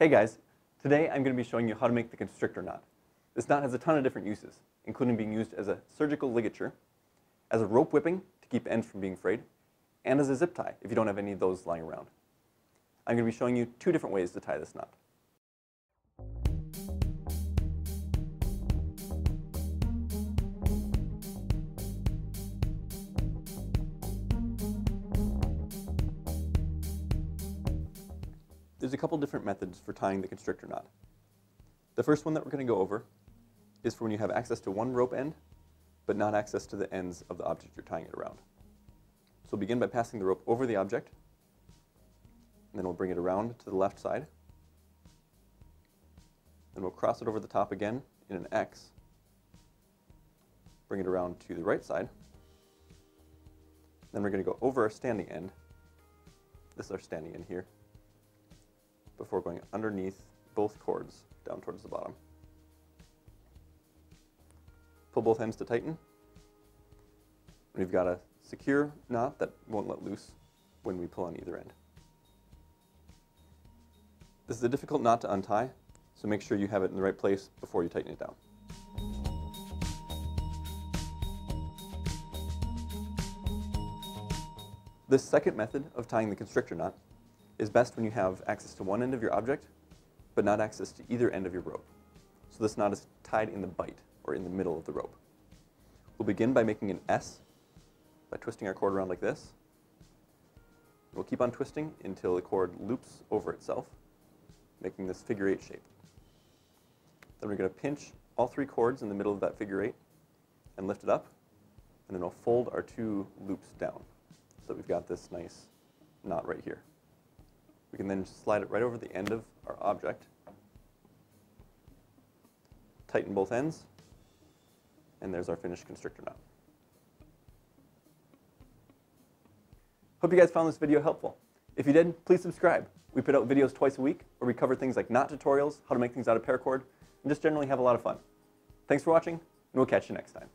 Hey guys, today I'm going to be showing you how to make the constrictor knot. This knot has a ton of different uses, including being used as a surgical ligature, as a rope whipping to keep ends from being frayed, and as a zip tie if you don't have any of those lying around. I'm going to be showing you two different ways to tie this knot. There's a couple different methods for tying the constrictor knot. The first one that we're going to go over is for when you have access to one rope end, but not access to the ends of the object you're tying it around. So we'll begin by passing the rope over the object, and then we'll bring it around to the left side. Then we'll cross it over the top again in an X, bring it around to the right side. Then we're going to go over our standing end. This is our standing end here before going underneath both cords down towards the bottom. Pull both ends to tighten. We've got a secure knot that won't let loose when we pull on either end. This is a difficult knot to untie, so make sure you have it in the right place before you tighten it down. This second method of tying the constrictor knot is best when you have access to one end of your object, but not access to either end of your rope. So this knot is tied in the bight, or in the middle of the rope. We'll begin by making an S by twisting our cord around like this. We'll keep on twisting until the cord loops over itself, making this figure eight shape. Then we're going to pinch all three cords in the middle of that figure eight and lift it up, and then we'll fold our two loops down so that we've got this nice knot right here. We can then slide it right over the end of our object, tighten both ends, and there's our finished constrictor knot. Hope you guys found this video helpful. If you did, please subscribe. We put out videos twice a week where we cover things like knot tutorials, how to make things out of paracord, and just generally have a lot of fun. Thanks for watching, and we'll catch you next time.